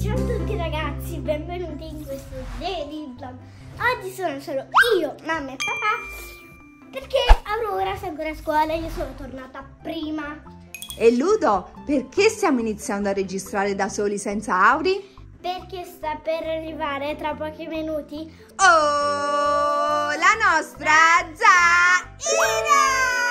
Ciao a tutti ragazzi, benvenuti in questo daily vlog. Oggi sono solo io, mamma e papà, perché Aurora sta ancora a scuola e io sono tornata prima. E Ludo, perché stiamo iniziando a registrare da soli senza Auri? Perché sta per arrivare tra pochi minuti Oh, la nostra Zaina!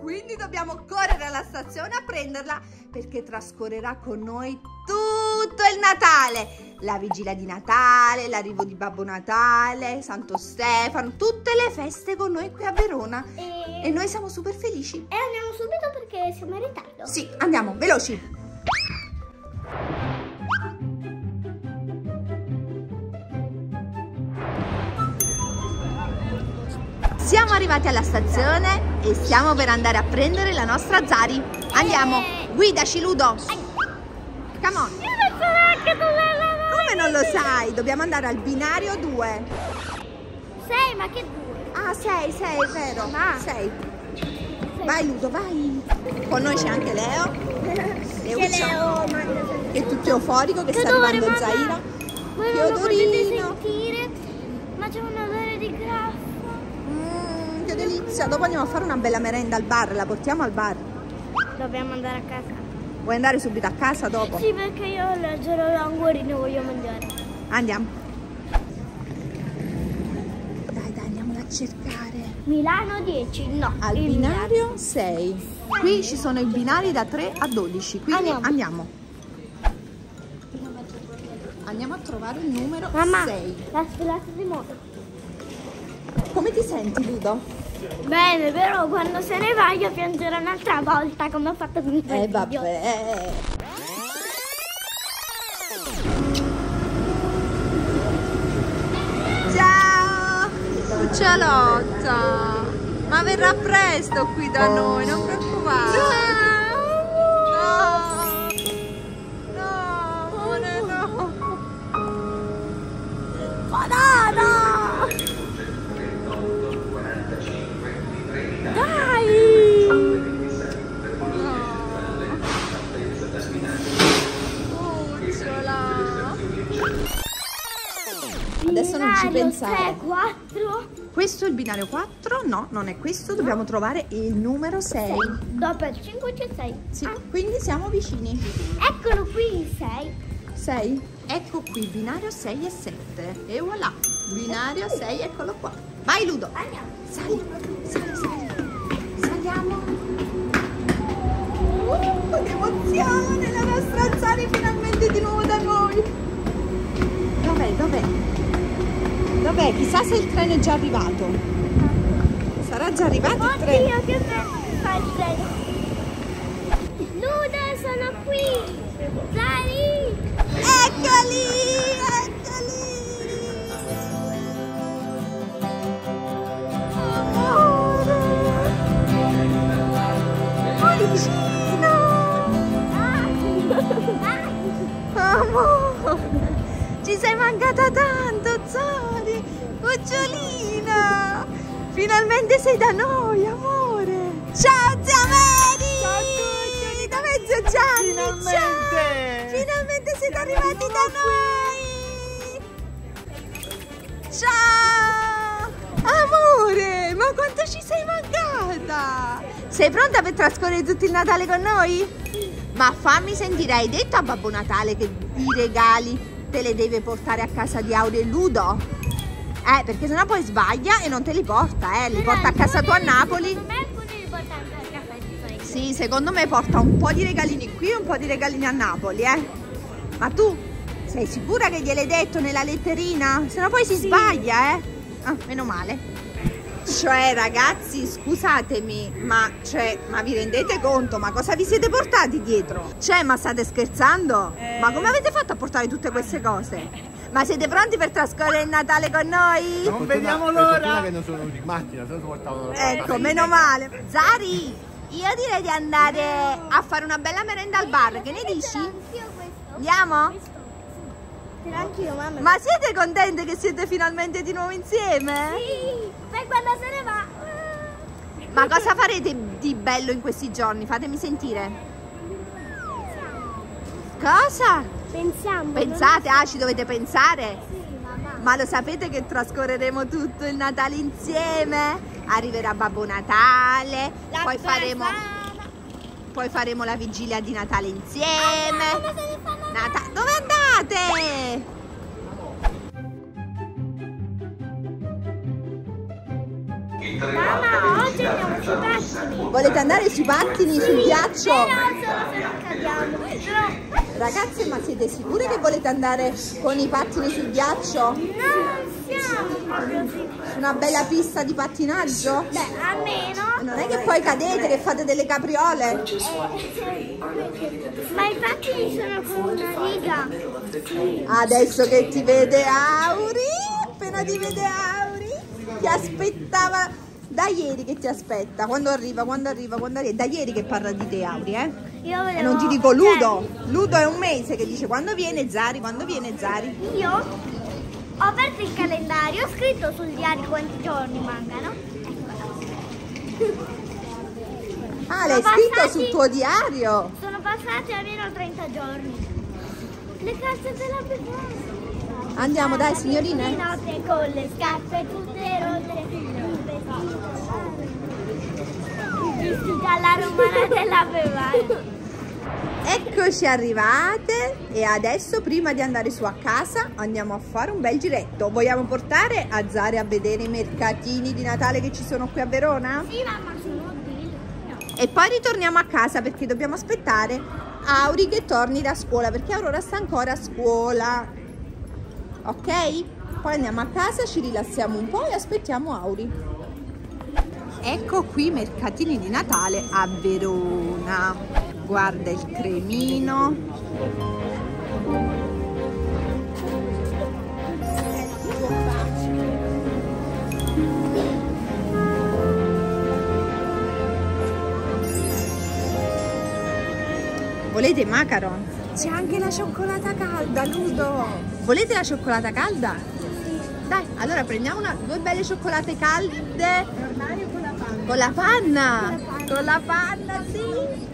Quindi dobbiamo correre alla stazione a prenderla perché trascorrerà con noi tutto il Natale. La vigilia di Natale, l'arrivo di Babbo Natale, Santo Stefano, tutte le feste con noi qui a Verona. e, E noi siamo super felici. e andiamo subito perché siamo in ritardo. Sì, andiamo, veloci. Siamo arrivati alla stazione e stiamo per andare a prendere la nostra Zari. Andiamo, guidaci Ludo. Come on. Come non lo sai? Dobbiamo andare al binario 2. Sei, ma che due? Ah, 6, 6, è vero. Ah. 6. Vai Ludo, vai. Con noi c'è anche Leo. Che Leuccia. Leo Che è tutto euforico che Che sta arrivando? Zaira. Voi Che non lo potete odorino. sentire, ma c'è un odore di graffa. Che delizia. Dopo andiamo a fare una bella merenda al bar. La portiamo al bar. Dobbiamo andare a casa. Vuoi andare subito a casa dopo? Sì, perché io leggero l'anguorino voglio mangiare. Andiamo. Dai, dai, andiamola a cercare. Milano 10, no. Al binario 6. Qui ci sono i binari da 3 a 12. Quindi Andiamo. andiamo. Andiamo a trovare il numero Mamma, 6. la sfilata di moto. Come ti senti, Ludo? Bene, però quando se ne va io piangerò un'altra volta come ho fatto con i Eh, video. vabbè. Ciao! Cucciolotta! Ma verrà presto qui da noi, non preoccupare. Non ci pensare. 3, 4. Questo è il binario 4? No, non è questo, dobbiamo trovare il numero 6. Dopo il 5 c'è 6. Sì, quindi siamo vicini. Eccolo qui il 6. 6? Ecco qui, binario 6 e 7. E voilà, binario 6, eccolo qua. Vai Ludo, Andiamo. sali, sali, sali. Saliamo. Uh, che emozione, la nostra Zari finalmente di nuovo da noi. Dov'è, dov'è? Dov'è? Chissà se il treno è già arrivato. Sarà già arrivato il treno? Oddio, che bello fa il treno. Luda, sono qui. Zari. Eccoli, eccoli. Amore. Cuoricino. Amore. Ci sei mancata tanto, Zari. Cucciolina. Finalmente sei da noi, amore. Ciao, zia Mary. Ciao, cuccioli. Dov'è zio Gianni? Finalmente. Ciao. Finalmente siete arrivati da noi. Ciao! Amore, ma quanto ci sei mancata? Sei pronta per trascorrere tutto il Natale con noi? Ma fammi sentire, hai detto a Babbo Natale che i regali te le deve portare a casa di Aure Ludo? Eh, perché sennò poi sbaglia e non te li porta, eh, li porta a casa tua a Napoli. Secondo me pure li portare a casa di suoi. Sì, secondo me porta un po' di regalini qui e un po' di regalini a Napoli, eh. Ma tu sei sicura che gliel'hai detto nella letterina? Se no poi si sbaglia, eh. Ah, meno male. Cioè, ragazzi, scusatemi, ma, cioè, ma vi rendete conto? Ma cosa vi siete portati dietro? Cioè, ma state scherzando? Ma come avete fatto a portare tutte queste cose? Ma siete pronti per trascorrere il Natale con noi? Non vediamo l'ora. fortuna che non sono venuti in macchina, se no si portavano la Ecco, meno male. Zari, io direi di andare a fare una bella merenda al bar. Che ne dici? Andiamo? Anch'io, mamma. Ma siete contente che siete finalmente di nuovo insieme? Sì, poi quando se ne va. Ma cosa farete di bello in questi giorni? Fatemi sentire. Cosa? Pensiamo. Pensate, ah, ci dovete pensare? Sì, mamma. Ma lo sapete che trascorreremo tutto il Natale insieme? Arriverà Babbo Natale, La poi faremo, poi faremo la vigilia di Natale Ah, insieme. ne fanno- Nata- Dove andate? Mamma, oggi andiamo sui pattini. Volete andare sui pattini, sul ghiaccio? Però Ragazze, ma siete sicure che volete andare con i pattini sul ghiaccio? non una bella pista di pattinaggio? Beh, almeno. Non è che poi cadete, che fate delle capriole? eh, ma i pattini sono con una riga. Adesso che ti vede Auri, appena ti vede Auri, ti aspettava da ieri che ti aspetta. Quando arriva, quando arriva, quando arriva. Da ieri che parla di te Auri, eh? Io volevo... E non ti dico cioè, Ludo. Ludo è un mese che dice quando viene Zari, quando viene Zari. Io ho aperto il calendario, ho scritto sul diario quanti giorni mancano. Ah, l'hai scritto sul tuo diario. Sono passati almeno 30 giorni. Le calze della befana. Andiamo, dai, Di signorine. notte con le scarpe tutte rotte, il vestito alla romana della befana. Eccoci arrivate e adesso prima di andare su a casa andiamo a fare un bel giretto. Vogliamo portare a Zari a vedere i mercatini di Natale che ci sono qui a Verona? Sì, mamma, sono belle. E poi ritorniamo a casa perché dobbiamo aspettare Auri che torni da scuola perché Aurora sta ancora a scuola. Ok? Poi andiamo a casa, ci rilassiamo un po' e aspettiamo Auri. Ecco qui i mercatini di Natale a Verona. Guarda il cremino. Volete macaron? C'è anche la cioccolata calda, Ludo. Volete la cioccolata calda? Dai, allora prendiamo una- due belle cioccolate calde. Con la panna. Con la panna, sì.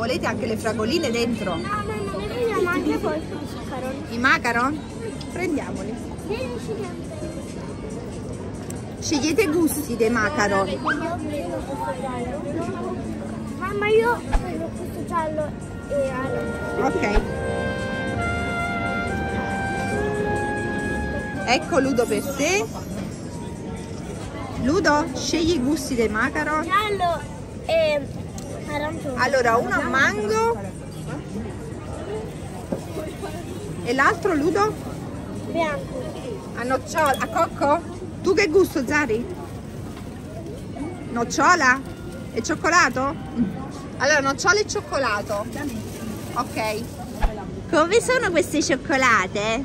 Volete anche le fragoline dentro? No, mamma, ne prendiamo anche poi i zuccheroni. I macaron? Prendiamoli. Scegliete gusti dei macaron. Questo giallo. Mamma, io prendo questo giallo e allora. Ok. Ecco Ludo per te. Ludo, scegli i gusti dei macaron. Giallo e. Allora, uno a mango e l'altro Ludo Bianco. a nocciola, a cocco? Tu che gusto Zari? Nocciola? E cioccolato? Allora, nocciola e cioccolato. Ok. Come sono queste cioccolate?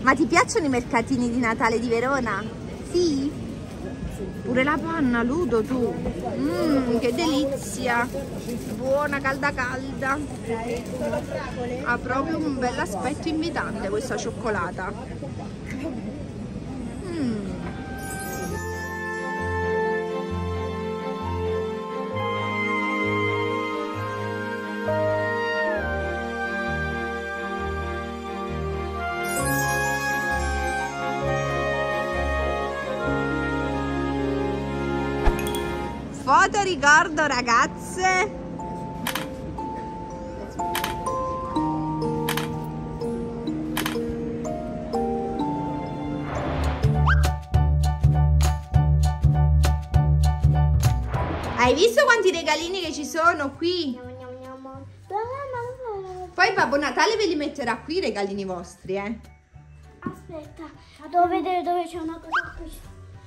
Ma ti piacciono i mercatini di Natale di Verona? Sì? Pure la panna, Ludo, tu. Mmm, che delizia. Buona, calda calda. Ha proprio un bel aspetto invitante questa cioccolata. Foto ricordo ragazze. Hai visto quanti regalini che ci sono qui? Poi Babbo Natale ve li metterà qui i regalini vostri, eh? Aspetta, devo vedere dove c'è una cosa qui.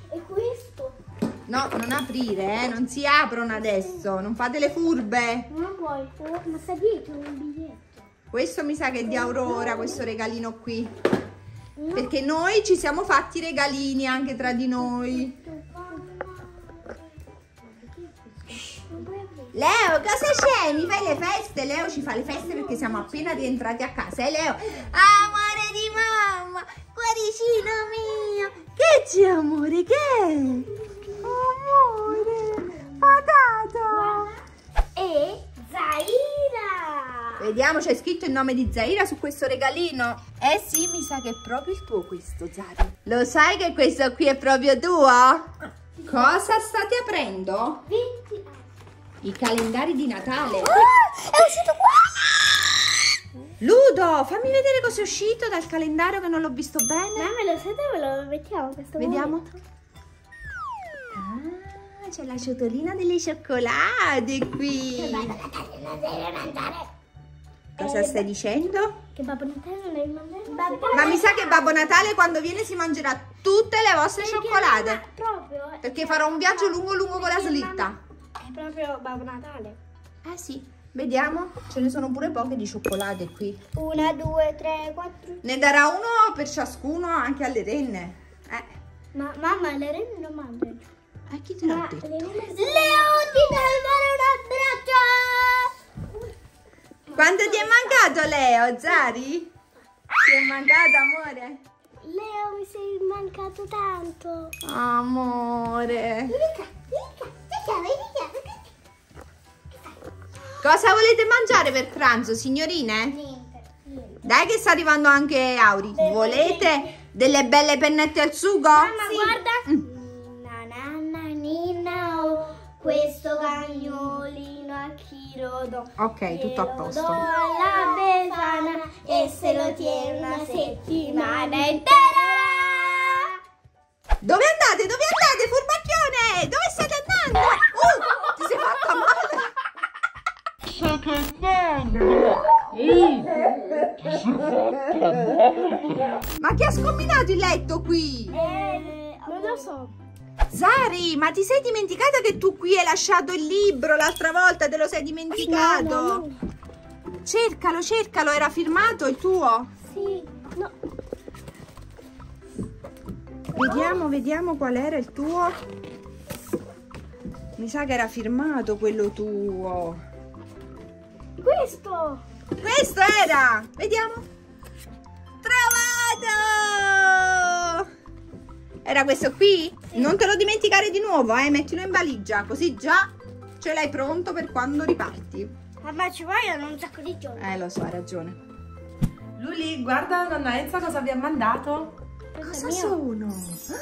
E questo? No, non aprire, eh? Non si aprono adesso, non fate le furbe. Non puoi, ma sta dietro un biglietto. Questo mi sa che è di Aurora, questo regalino qui. Perché noi ci siamo fatti regalini anche tra di noi. Leo, cosa c'è? Mi fai le feste? Leo ci fa le feste perché siamo appena rientrati a casa. E Leo, amore di mamma, cuoricino mio. Che c'è amore? Che? Amore, patata. E Zaira! Vediamo, c'è scritto il nome di Zaira su questo regalino. Eh sì, mi sa che è proprio il tuo questo, Zari. Lo sai che questo qui è proprio tuo? Cosa state aprendo? 20 I calendari di Natale. è uscito qua! Ludo, fammi vedere cosa è uscito dal calendario che non l'ho visto bene. Mamma, lo sai dove lo mettiamo questo Vediamo. momento? Ah, c'è la ciotolina delle cioccolate qui. Babbo Natale non deve mangiare. Cosa stai dicendo? Che Babbo Natale non deve mangiare? Babbo Ma mi sa che Babbo Natale quando viene si mangerà tutte le vostre cioccolate. Proprio. eh. Perché farò un viaggio lungo lungo con la slitta. È proprio Babbo Natale. Eh sì, vediamo. Ce ne sono pure poche di cioccolate qui. Una, due, tre, quattro. Ne darà uno per ciascuno anche alle renne. Eh, Ma mamma, le renne non mangiano. eh chi te l'ha detto? le renne... Leo, Quanto ti è mancato Leo, Zari? Ti è mancato amore? Leo, mi sei mancato tanto. Amore. Cosa volete mangiare per pranzo, signorine? Niente, niente. Dai che sta arrivando anche Auri. Volete delle belle pennette al sugo? Mamma, guarda. Nina, nanna, nina, oh, questo cagnolino a chi lo do? Ok, tutto a posto. alla Befana e se lo tiene una settimana intera. Dove andate? Dove andate, furbacchione? Dove state andando? Uh, ti sei fatta male? Ma chi ha scombinato il letto qui? Eh, non lo so. Zari, ma ti sei dimenticata che tu qui hai lasciato il libro l'altra volta? Te lo sei dimenticato? No, no, no. Cercalo, cercalo, era firmato il tuo? Sì, no. Vediamo, vediamo qual era il tuo. Mi sa che era firmato quello tuo. Questo. Questo era! Vediamo. Trovato! Era questo qui? Non te lo dimenticare di nuovo, eh? Mettilo in valigia, così già ce l'hai pronto per quando riparti. Vabbè, ci vogliono un sacco di giorni. Eh, lo so, hai ragione. Luli, guarda nonna Elsa cosa vi ha mandato. Cosa sono?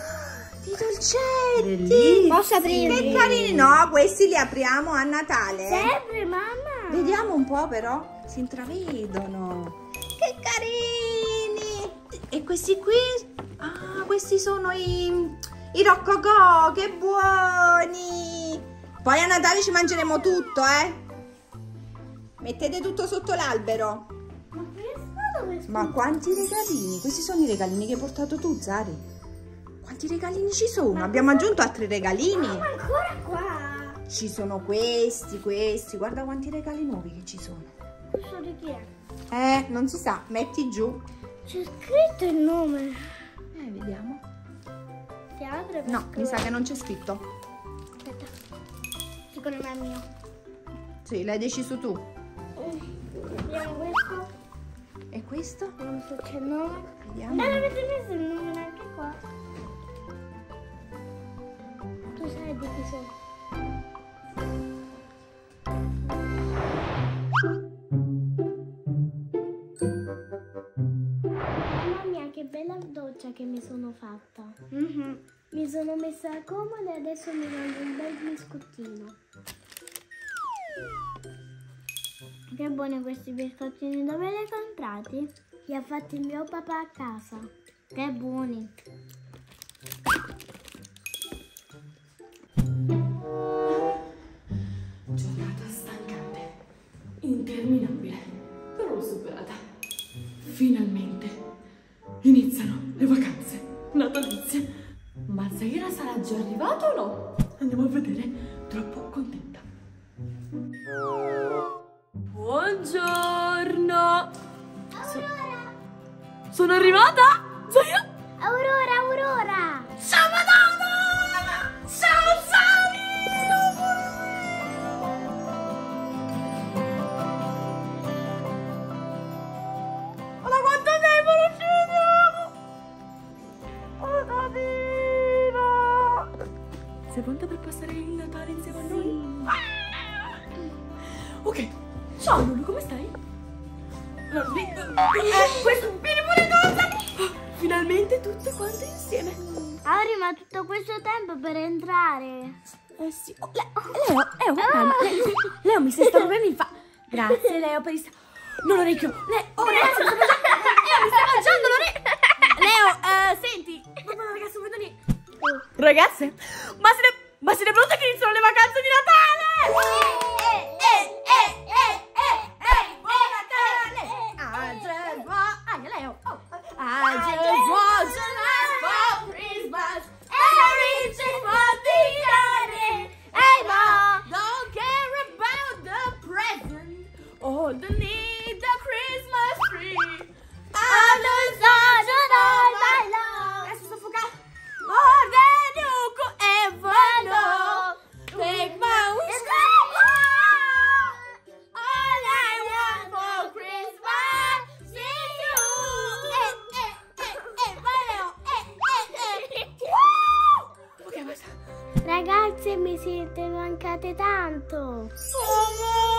Ah, I dolcetti! Bellissimi. Posso aprirli? Che carini! No, questi li apriamo a Natale. Sempre, mamma. Vediamo un po' però. Si intravedono. Che carini! E questi qui? Ah, questi sono i, i roccocò, che buoni! Poi a Natale ci mangeremo tutto, eh? Mettete tutto sotto l'albero. Ma Ma quanti regalini? Questi sono i regalini che hai portato tu, Zari. Quanti regalini ci sono? Abbiamo aggiunto altri regalini. Ma ancora qua. Ci sono questi, questi. Guarda quanti regali nuovi che ci sono. Questo di chi è? Eh, non si sa. Metti giù. C'è scritto il nome. Eh, vediamo. Si apre No, mi sa che non c'è scritto. Aspetta. Secondo me è mio. Sì, l'hai deciso tu. Vediamo questo. E questo? Non so c'è il nome. Vediamo. Non avete messo il nome neanche qua. Tu sai di chi sono. Mi sono fatta. Mi sono messa comoda e adesso mi mangio un bel biscottino. Che buoni questi biscottini, dove li hai comprati? Li ha fatti il mio papà a casa. Che buoni. Andiamo a vedere, troppo contenta. Buongiorno! Aurora! Sono arrivata? Eh, questo... Vieni pure cosa! Finalmente tutte quante insieme. Auri, ma tutto questo tempo per entrare. Eh sì. Oh, le oh, Leo, Leo, oh. calma. Leo, Leo mi stai stormendo in fa... Grazie, Leo, per il... Non l'orecchio. Oh, Leo, oh, ragazzi, mi sta mangiando l'orecchio. Leo, uh, senti. Mamma, ragazzi, non vedo niente. Ragazze, ma siete, ma siete pronte che iniziano le vacanze di Natale? Eh, eh, eh. eh. Ragazze, mi siete mancate tanto. Amore.